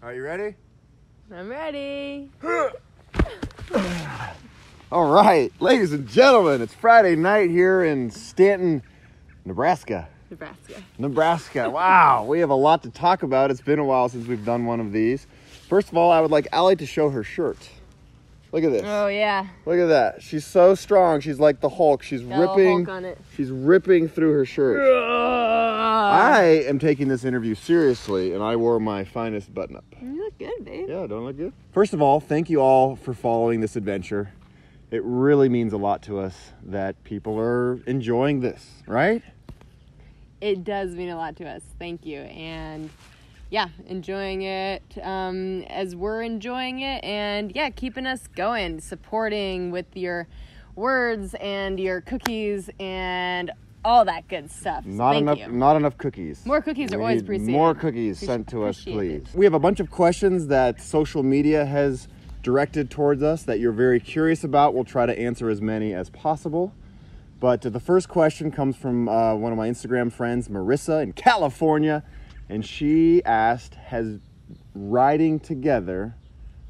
Are you ready? I'm ready. All right, ladies and gentlemen, it's Friday night here in Stanton, Nebraska. Nebraska. Nebraska. Wow, we have a lot to talk about. It's been a while since we've done one of these. First of all, I would like Ali to show her shirt. Look at this. Oh yeah. Look at that. She's so strong. She's like the Hulk. She's Got ripping. Hulk on it. She's ripping through her shirt. Ah. I am taking this interview seriously, and I wore my finest button up. You look good, babe. Yeah, don't look good. First of all, thank you all for following this adventure. It really means a lot to us that people are enjoying this, right? It does mean a lot to us. Thank you. And yeah, enjoying it um, as we're enjoying it, and yeah, keeping us going, supporting with your words and your cookies and all that good stuff. So Not thank enough you. not enough cookies. More cookies are always appreciated. More cookies Appreci- sent to us, please. We have a bunch of questions that social media has directed towards us that you're very curious about. We'll try to answer as many as possible. But the first question comes from uh, one of my Instagram friends, Marissa in California, and she asked, "Has riding together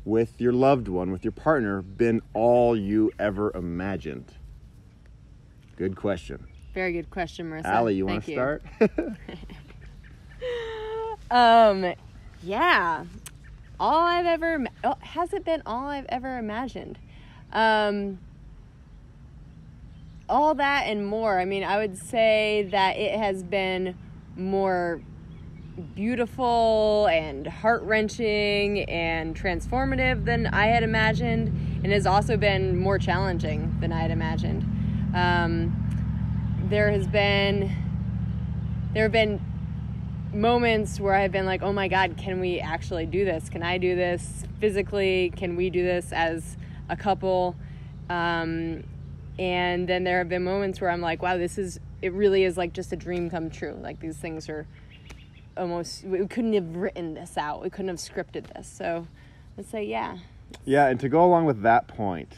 with your loved one, with your partner, been all you ever imagined?" Good question. Very good question, Marissa. Ali, you want to start? Um, yeah. All I've ever oh, has it been all I've ever imagined. Um, all that and more. I mean, I would say that it has been more beautiful and heart wrenching and transformative than I had imagined, and has also been more challenging than I had imagined. Um, there has been there have been moments where I've been like, oh my God, can we actually do this? Can I do this physically? Can we do this as a couple? Um, and then there have been moments where I'm like, wow, this is, it really is like just a dream come true. Like these things are almost, we couldn't have written this out. We couldn't have scripted this. So let's say, yeah. Yeah, and to go along with that point,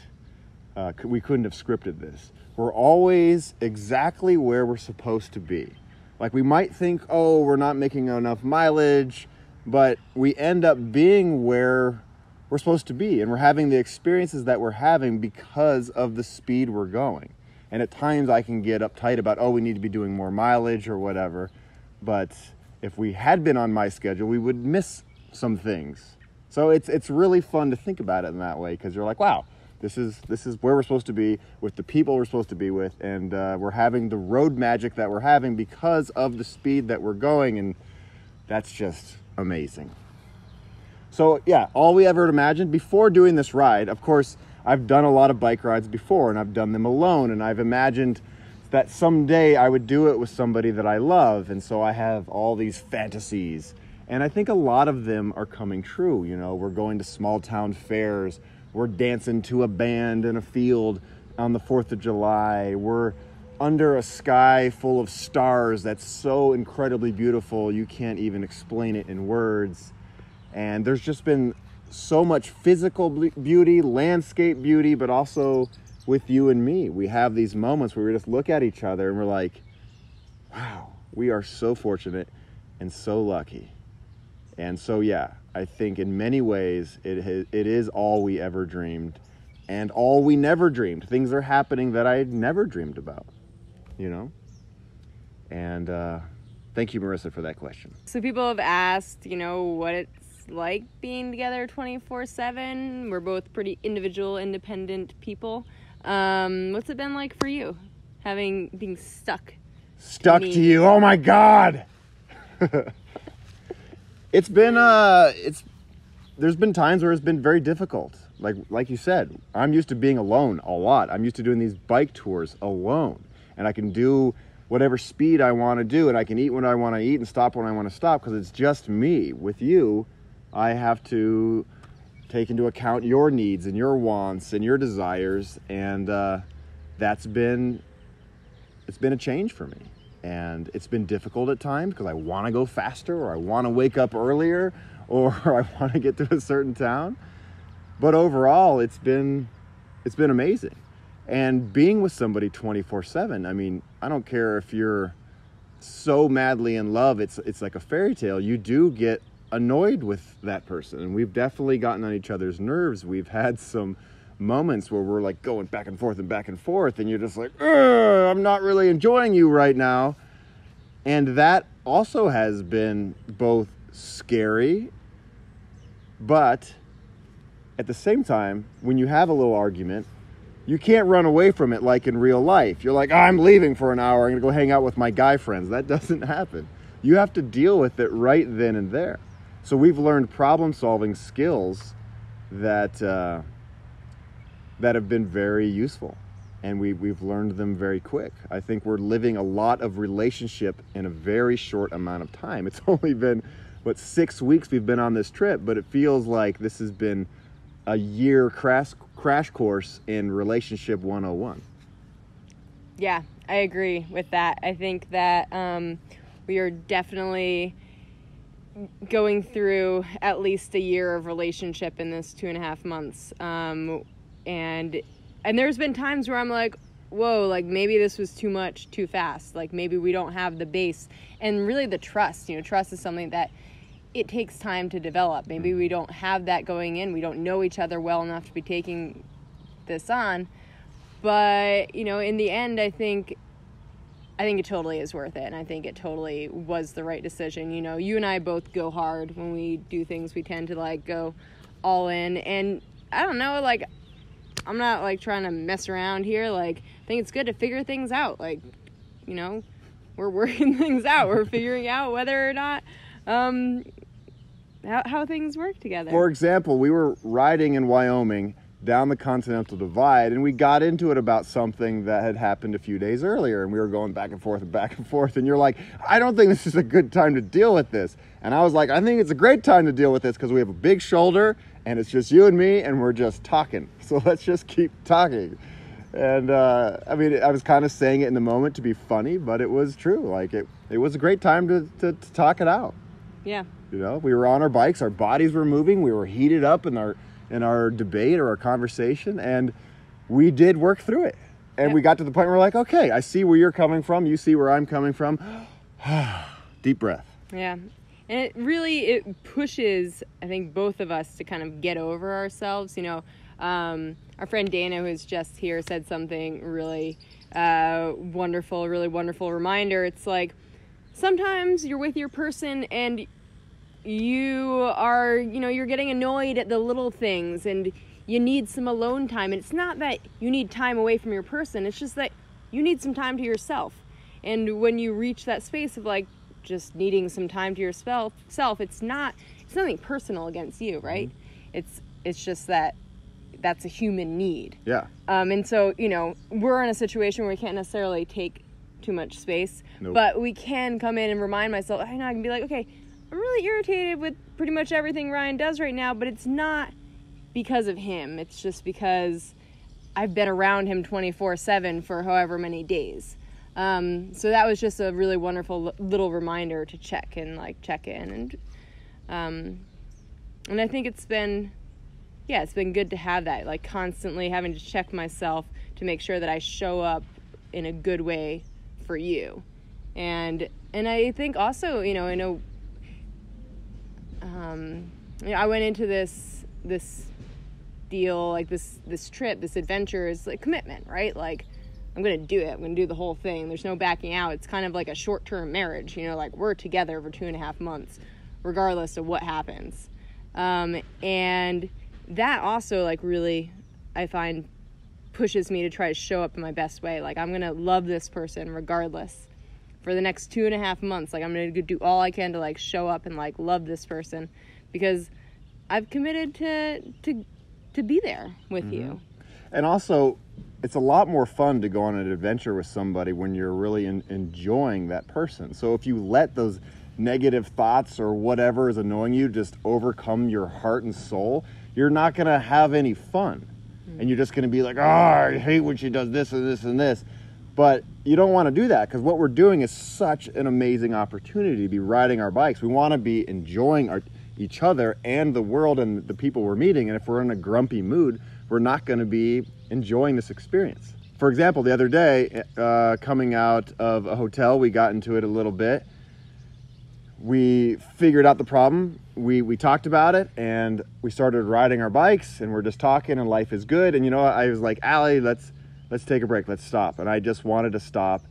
uh, we couldn't have scripted this. We're always exactly where we're supposed to be. Like we might think, oh, we're not making enough mileage, but we end up being where we're supposed to be, and we're having the experiences that we're having because of the speed we're going. And at times, I can get uptight about, oh, we need to be doing more mileage or whatever. But if we had been on my schedule, we would miss some things. So it's it's really fun to think about it in that way because you're like, wow, this is this is where we're supposed to be with the people we're supposed to be with, and uh, we're having the road magic that we're having because of the speed that we're going, and that's just amazing. So yeah, all we ever imagined before doing this ride, of course, I've done a lot of bike rides before, and I've done them alone, and I've imagined that someday I would do it with somebody that I love, and so I have all these fantasies. And I think a lot of them are coming true. You know, we're going to small town fairs, we're dancing to a band in a field on the 4th of July, we're under a sky full of stars that's so incredibly beautiful you can't even explain it in words. And there's just been so much physical beauty, landscape beauty, but also with you and me. We have these moments where we just look at each other and we're like, wow, we are so fortunate and so lucky. And so, yeah, I think in many ways it, it is all we ever dreamed and all we never dreamed. Things are happening that I never dreamed about, you know? And uh, thank you, Marissa, for that question. So people have asked, you know, what it's like being together 24 7. We're both pretty individual, independent people. Um, what's it been like for you? Having, being stuck stuck to you. Oh my god. it's been uh it's there's been times where it's been very difficult. Like like you said, I'm used to being alone a lot. I'm used to doing these bike tours alone. And I can do whatever speed I want to do and I can eat when I want to eat and stop when I want to stop because it's just me. With you, I have to take into account your needs and your wants and your desires and uh, that's been it's been a change for me. And it's been difficult at times because i want to go faster or i want to wake up earlier or i want to get to a certain town. But overall it's been it's been amazing. And being with somebody 24/7 i mean i don't care if you're so madly in love it's it's like a fairy tale. You do get annoyed with that person. And we've definitely gotten on each other's nerves. We've had some moments where we're like going back and forth and back and forth and you're just like i'm not really enjoying you right now. And that also has been both scary but at the same time when you have a little argument you can't run away from it like in real life. You're like i'm leaving for an hour. I'm going to go hang out with my guy friends. That doesn't happen. You have to deal with it right then and there so we've learned problem solving skills that uh, that have been very useful, and we we've learned them very quick. I think we're living a lot of relationship in a very short amount of time. It's only been what six weeks we've been on this trip, but it feels like this has been a year crash crash course in relationship 101. Yeah, I agree with that. I think that um, we are definitely going through at least a year of relationship in this two and a half months. Um, and and there's been times where i'm like whoa like maybe this was too much too fast. Like maybe we don't have the base. And really the trust you know trust is something that it takes time to develop. Maybe we don't have that going in. We don't know each other well enough to be taking this on. But you know in the end i think I think it totally is worth it. And I think it totally was the right decision. You know, you and I both go hard when we do things. We tend to like go all in. And I don't know, like, I'm not like trying to mess around here. Like, I think it's good to figure things out. Like, you know, we're working things out. We're figuring out whether or not, um, how, how things work together. For example, we were riding in Wyoming down the Continental Divide, and we got into it about something that had happened a few days earlier, and we were going back and forth and back and forth. And you're like, I don't think this is a good time to deal with this. And I was like, I think it's a great time to deal with this because we have a big shoulder, and it's just you and me, and we're just talking. So let's just keep talking. And uh, I mean, I was kind of saying it in the moment to be funny, but it was true. Like it, it was a great time to, to, to talk it out. Yeah. You know, we were on our bikes, our bodies were moving, we were heated up, and our in our debate or our conversation, and we did work through it. And Yeah. we got to the point where we're like, okay, I see where you're coming from. You see where I'm coming from. Deep breath. Yeah. And it really it pushes I think both of us to kind of get over ourselves. You know, um, our friend Dana, who's just here, said something really uh, wonderful, really wonderful reminder. It's like sometimes you're with your person and you are, you know, you're getting annoyed at the little things and you need some alone time. And it's not that you need time away from your person, it's just that you need some time to yourself. And when you reach that space of like just needing some time to yourself, self, it's not it's nothing personal against you, right? It's it's just that that's a human need. Yeah. Um, and so, you know, we're in a situation where we can't necessarily take too much space, Nope. but we can come in and remind myself, I know I can be like, okay, I'm really irritated with pretty much everything Ryan does right now, but it's not because of him. It's just because I've been around him 24 7 for however many days. Um, so that was just a really wonderful little reminder to check and like check in and um, and I think it's been yeah, it's been good to have that, like constantly having to check myself to make sure that I show up in a good way for you. And and I think also, you know, I know um you know, I went into this this deal, like this this trip, this adventure is like commitment, right? Like I'm gonna do it. I'm gonna do the whole thing. There's no backing out. It's kind of like a short term marriage, you know, like we're together for two and a half months, regardless of what happens. Um, and that also like really I find pushes me to try to show up in my best way. Like I'm gonna love this person regardless for the next two and a half months. Like I'm gonna do all I can to like show up and like love this person because I've committed to to to be there with you. Mm-hmm. And also, it's a lot more fun to go on an adventure with somebody when you're really en- enjoying that person. So if you let those negative thoughts or whatever is annoying you just overcome your heart and soul, you're not going to have any fun. Mm-hmm. And you're just going to be like, oh, I hate when she does this and this and this. But you don't want to do that because what we're doing is such an amazing opportunity to be riding our bikes. We want to be enjoying our, each other and the world and the people we're meeting. And if we're in a grumpy mood, we're not going to be enjoying this experience. For example, the other day, uh, coming out of a hotel, we got into it a little bit. We figured out the problem we we talked about it and we started riding our bikes and we're just talking and life is good and you know I was like Ali let's let's take a break let's stop and I just wanted to stop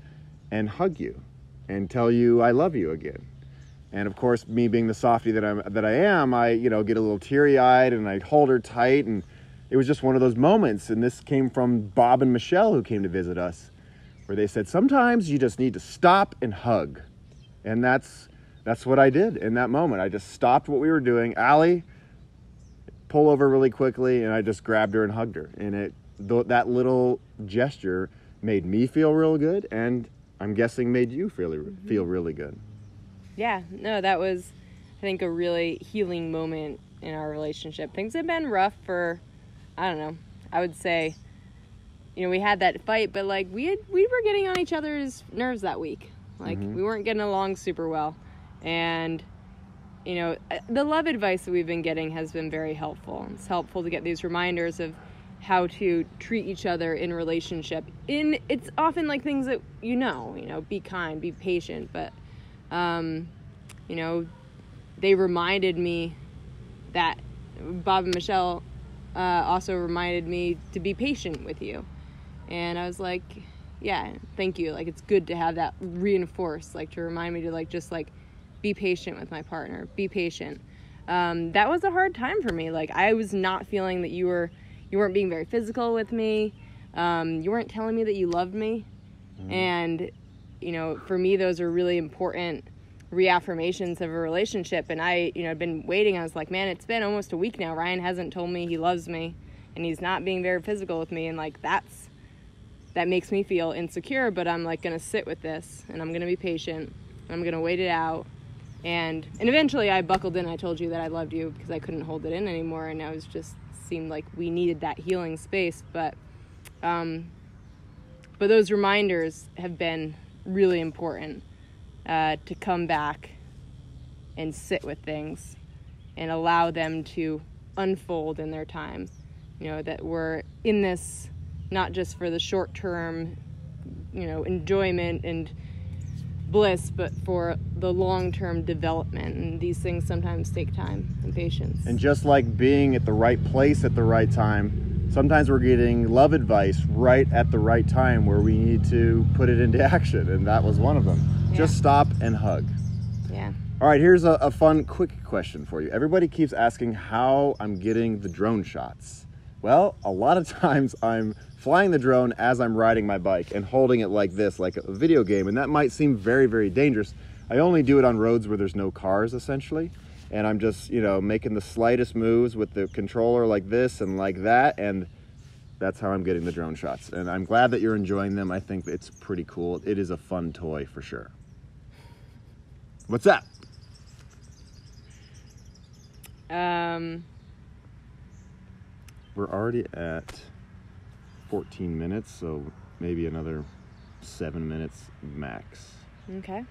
and hug you and tell you I love you again and of course me being the softy that I'm that I am I you know get a little teary eyed and I hold her tight and it was just one of those moments and this came from Bob and Michelle who came to visit us where they said sometimes you just need to stop and hug and that's that's what I did in that moment. I just stopped what we were doing. Ali, pull over really quickly, and I just grabbed her and hugged her. And it th- that little gesture made me feel real good, and I'm guessing made you feel mm-hmm. feel really good. Yeah, no, that was, I think, a really healing moment in our relationship. Things have been rough for, I don't know, I would say, you know, we had that fight, but like we had, we were getting on each other's nerves that week. Like mm-hmm. we weren't getting along super well. And, you know, uh, the love advice that we've been getting has been very helpful. It's helpful to get these reminders of how to treat each other in relationship. In it's often like things that you know, you know, be kind, be patient, but um, you know, they reminded me that Bob and Michelle uh, also reminded me to be patient with you. And I was like, yeah, thank you. Like it's good to have that reinforced, like to remind me to like just like be patient with my partner, be patient. Um, that was a hard time for me. Like I was not feeling that you were, you weren't being very physical with me. Um, you weren't telling me that you loved me, mm. and you know, for me, those are really important reaffirmations of a relationship. And I, you know, been waiting. I was like, man, it's been almost a week now. Ryan hasn't told me he loves me, and he's not being very physical with me. And like that's that makes me feel insecure. But I'm like gonna sit with this, and I'm gonna be patient. I'm gonna wait it out and and eventually I buckled in. I told you that I loved you because I couldn't hold it in anymore, and I was just seemed like we needed that healing space. But um, but those reminders have been really important uh, to come back and sit with things and allow them to unfold in their time. You know that we're in this not just for the short term, you know, enjoyment and bliss, but for the long term development. And these things sometimes take time and patience. And just like being at the right place at the right time, sometimes we're getting love advice right at the right time where we need to put it into action. And that was one of them. Yeah. Just stop and hug. Yeah. All right, here's a, a fun, quick question for you. Everybody keeps asking how I'm getting the drone shots. Well, a lot of times I'm flying the drone as I'm riding my bike and holding it like this, like a video game. And that might seem very, very dangerous. I only do it on roads where there's no cars, essentially. And I'm just, you know, making the slightest moves with the controller like this and like that. And that's how I'm getting the drone shots. And I'm glad that you're enjoying them. I think it's pretty cool. It is a fun toy for sure. What's that? Um, We're already at 14 minutes, so maybe another seven minutes max. Okay.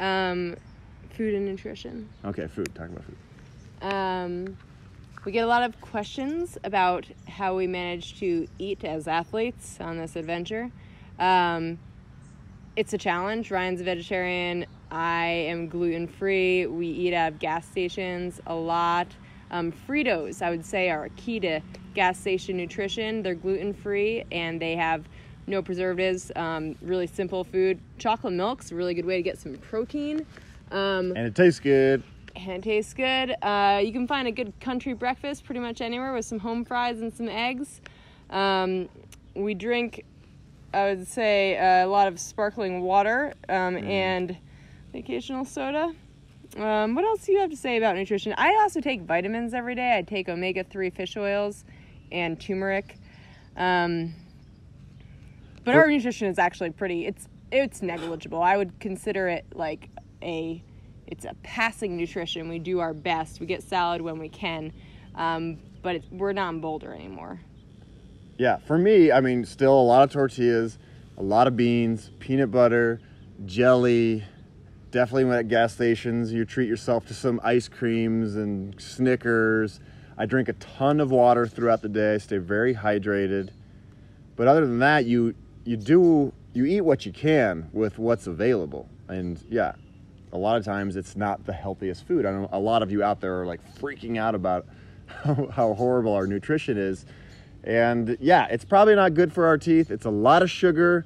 Um, food and nutrition. Okay, food. Talk about food. Um, we get a lot of questions about how we manage to eat as athletes on this adventure. Um, it's a challenge. Ryan's a vegetarian. I am gluten free. We eat at gas stations a lot. Um, Fritos, I would say, are a key to gas station nutrition. They're gluten free and they have no preservatives. Um, really simple food. Chocolate milk's a really good way to get some protein. Um, and it tastes good. And it tastes good. Uh, you can find a good country breakfast pretty much anywhere with some home fries and some eggs. Um, we drink, I would say, a lot of sparkling water um, mm. and occasional soda. Um, what else do you have to say about nutrition? I also take vitamins every day. I take omega 3 fish oils and turmeric. Um, but our nutrition is actually pretty, it's, it's negligible. I would consider it like a, it's a passing nutrition. We do our best. We get salad when we can. Um, but we're not in Boulder anymore. Yeah, for me, I mean, still a lot of tortillas, a lot of beans, peanut butter, jelly, definitely when at gas stations you treat yourself to some ice creams and Snickers. I drink a ton of water throughout the day, I stay very hydrated. But other than that, you you do you eat what you can with what's available. And yeah, a lot of times it's not the healthiest food. I know a lot of you out there are like freaking out about how, how horrible our nutrition is. And yeah, it's probably not good for our teeth. It's a lot of sugar,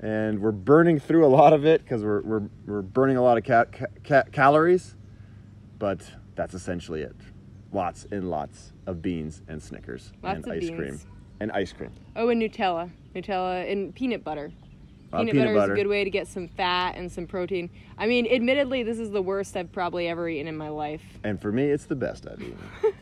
and we're burning through a lot of it because we're, we're, we're burning a lot of ca- ca- calories. But that's essentially it. Lots and lots of beans and Snickers Lots and ice beans. cream. And ice cream. Oh, and Nutella, Nutella, and peanut butter. Uh, Peanut, peanut butter, butter. is a good way to get some fat and some protein. I mean, admittedly, this is the worst I've probably ever eaten in my life. And for me, it's the best I've eaten.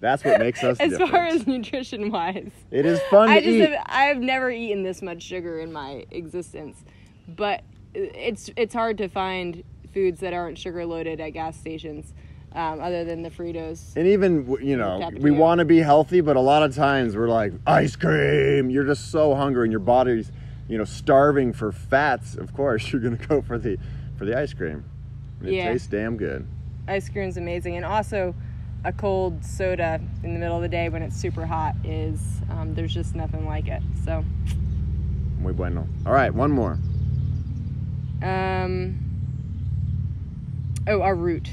That's what makes us As different. far as nutrition wise, it is fun to I just have, I've never eaten this much sugar in my existence, but it's it's hard to find foods that aren't sugar loaded at gas stations, um, other than the Fritos. And even you know, we want to be healthy, but a lot of times we're like ice cream. You're just so hungry, and your body's, you know, starving for fats. Of course, you're gonna go for the for the ice cream. It Yeah. tastes damn good. Ice cream's amazing, and also a cold soda in the middle of the day when it's super hot is um, there's just nothing like it. So. Muy bueno. All right, one more. Um. Oh, our route.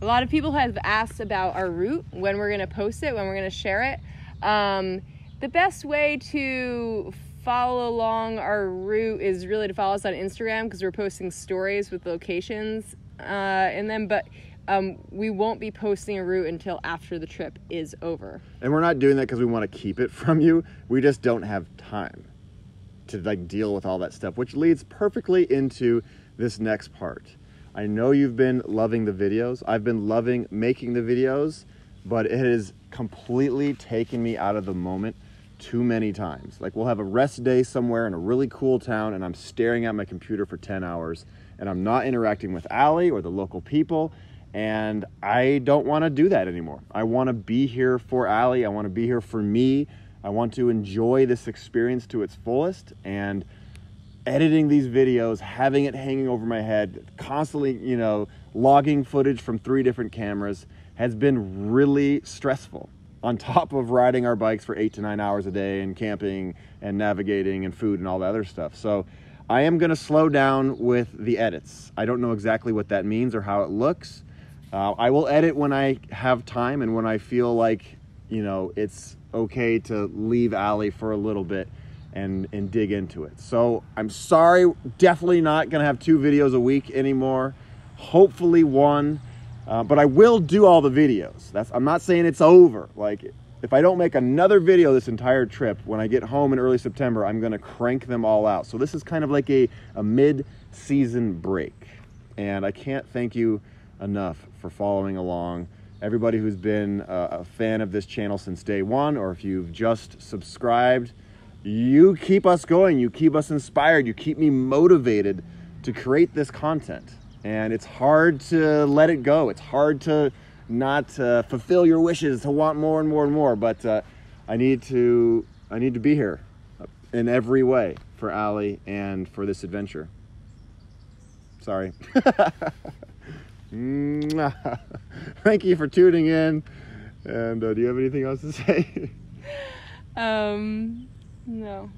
A lot of people have asked about our route, when we're going to post it, when we're going to share it. Um, the best way to follow along our route is really to follow us on Instagram because we're posting stories with locations uh, in them, but um, we won't be posting a route until after the trip is over. And we're not doing that because we want to keep it from you. We just don't have time to like deal with all that stuff, which leads perfectly into this next part. I know you've been loving the videos. I've been loving making the videos, but it has completely taken me out of the moment too many times. Like we'll have a rest day somewhere in a really cool town and I'm staring at my computer for 10 hours and I'm not interacting with Ali or the local people and I don't want to do that anymore. I want to be here for Ali. I want to be here for me. I want to enjoy this experience to its fullest and editing these videos, having it hanging over my head, constantly, you know, logging footage from three different cameras has been really stressful. On top of riding our bikes for eight to nine hours a day and camping and navigating and food and all the other stuff. So I am going to slow down with the edits. I don't know exactly what that means or how it looks. Uh, I will edit when I have time and when I feel like, you know, it's okay to leave Ali for a little bit and and dig into it. So I'm sorry, definitely not gonna have two videos a week anymore. Hopefully one, uh, but I will do all the videos. That's I'm not saying it's over. Like if I don't make another video this entire trip, when I get home in early September, I'm gonna crank them all out. So this is kind of like a a mid-season break, and I can't thank you enough for following along. Everybody who's been a, a fan of this channel since day one, or if you've just subscribed you keep us going, you keep us inspired, you keep me motivated to create this content. And it's hard to let it go. It's hard to not uh, fulfill your wishes, to want more and more and more. But uh, I need to, I need to be here in every way for Ali and for this adventure. Sorry. Thank you for tuning in. And uh, do you have anything else to say? Um, no.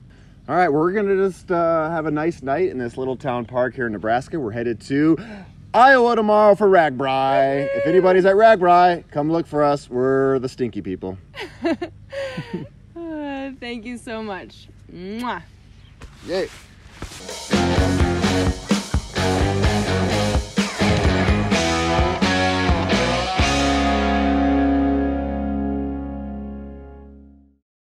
All right, we're gonna just uh, have a nice night in this little town park here in Nebraska. We're headed to Iowa tomorrow for RAGBRAI. If anybody's at RAGBRAI, come look for us. We're the stinky people. Uh, thank you so much. Mwah. Yay.